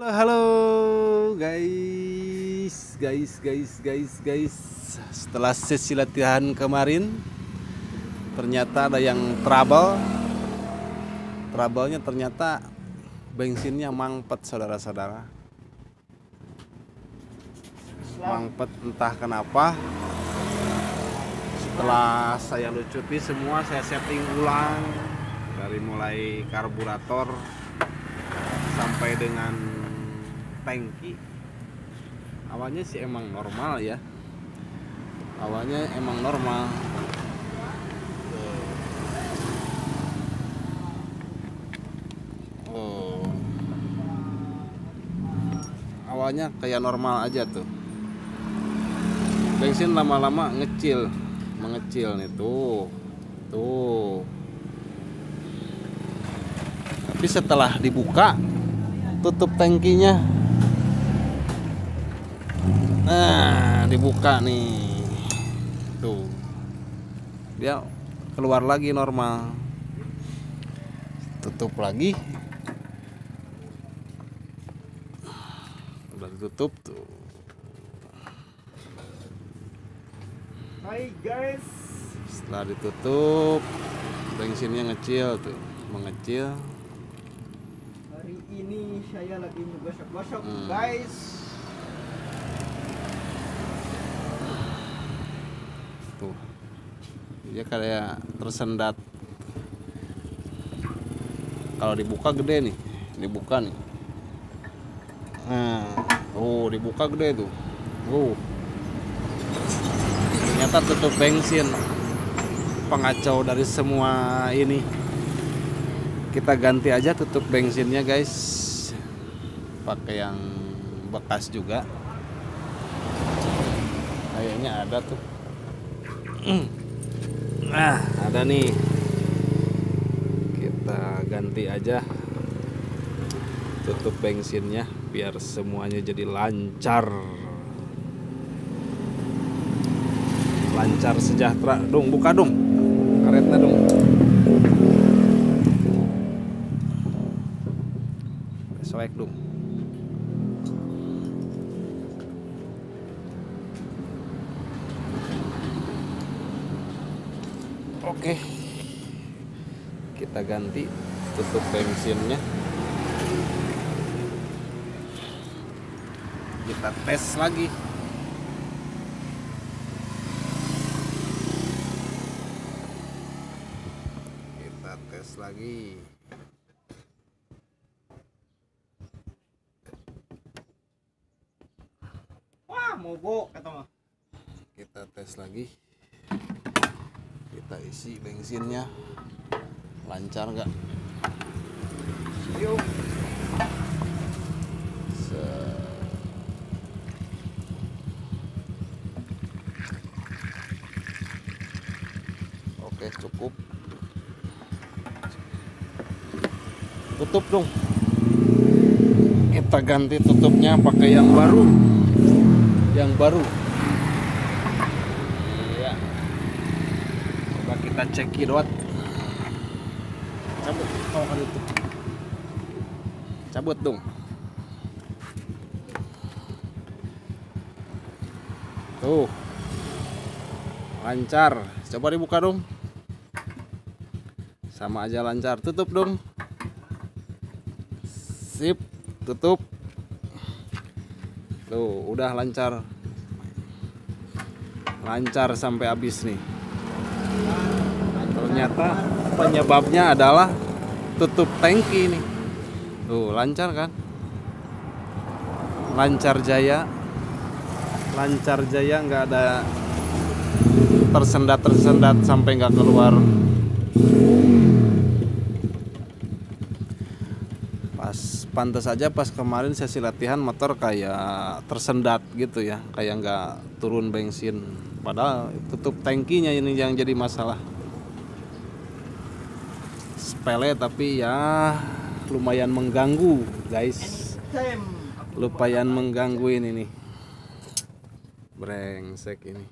Halo, halo guys, guys, guys, guys, guys. Setelah sesi latihan kemarin, ternyata ada yang trouble. Trouble-nya ternyata bensinnya mangpet saudara-saudara. Mangpet entah kenapa. Setelah saya lucuti semua, saya setting ulang dari mulai karburator sampai dengan tangki awalnya sih emang normal ya. Awalnya emang normal. Oh. Awalnya kayak normal aja tuh. Bensin lama-lama ngecil mengecil nih tuh tuh. Tapi setelah dibuka tutup tangkinya nah dibuka nih. Tuh. Dia keluar lagi normal. Tutup lagi. Udah ditutup tuh. Hai guys, setelah ditutup bensinnya ngecil tuh. Mengecil hari ini saya lagi ngegosok-gosok Hmm. guys. Tuh dia kayak tersendat. Kalau dibuka gede nih dibuka nih. Nah oh dibuka gede tuh. Oh ternyata tutup bensin. Pengacau dari semua ini. Kita ganti aja tutup bensinnya guys. Pakai yang bekas juga. Kayaknya ada tuh ah ada nih. Kita ganti aja. Tutup bensinnya biar semuanya jadi lancar. Lancar sejahtera. Dong buka dong karetnya dong soek dong Oke. Kita ganti tutup bensinnya. Kita tes lagi. Kita tes lagi. Wah, mogok. Kita tes lagi. Kita isi bensinnya. Lancar nggak? Yuk, Oke cukup. Tutup dong. Kita ganti tutupnya pakai yang baru. Yang baru Iya Coba kita cekidot Cabut Oh kan itu Cabut dong Tuh. Lancar. Coba dibuka dong. Sama aja lancar. Tutup dong. Sip, tutup. Tuh, udah lancar. Lancar sampai habis nih. Ternyata penyebabnya adalah tutup tangki nih. Tuh, lancar kan? Lancar jaya. Lancar jaya nggak ada tersendat tersendat sampai nggak keluar. Pas pantas aja pas kemarin sesi latihan motor kayak tersendat gitu ya. Kayak nggak turun bensin. Padahal tutup tangkinya ini yang jadi masalah sepele tapi ya lumayan mengganggu guys. Lumayan mengganggu ini nih. Brengsek ini.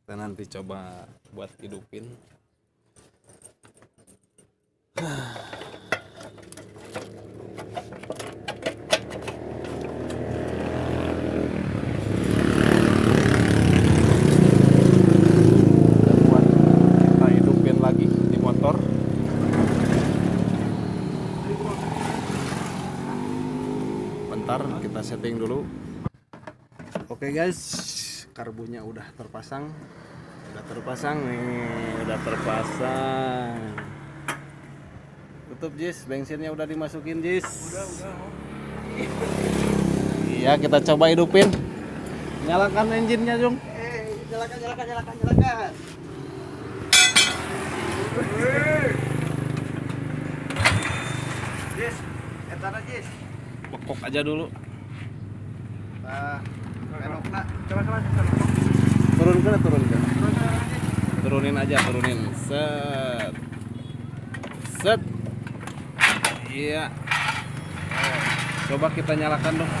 Kita nanti coba buat hidupin sebentar kita setting dulu. Oke guys. Karbunya udah terpasang. Udah terpasang nih udah terpasang. Tutup Jis. Bensinnya udah dimasukin Jis. Udah, udah. iya kita coba hidupin. Nyalakan engine-nya Jung. Eh, nyalakan, nyalakan, nyalakan, nyalakan. Jis, etana Jis. pokok aja dulu Nah, belok nak. Coba coba coba. turun ke turun Coba, turunin aja turunin. Set. Set. Iya. Coba kita nyalakan dong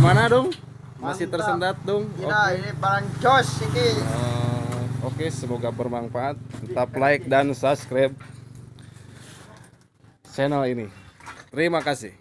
gimana dong? Masih tersendat dong? Oke. ini barang jos ini. Eh, Oke, semoga bermanfaat. Tetap like dan subscribe channel ini. Terima kasih.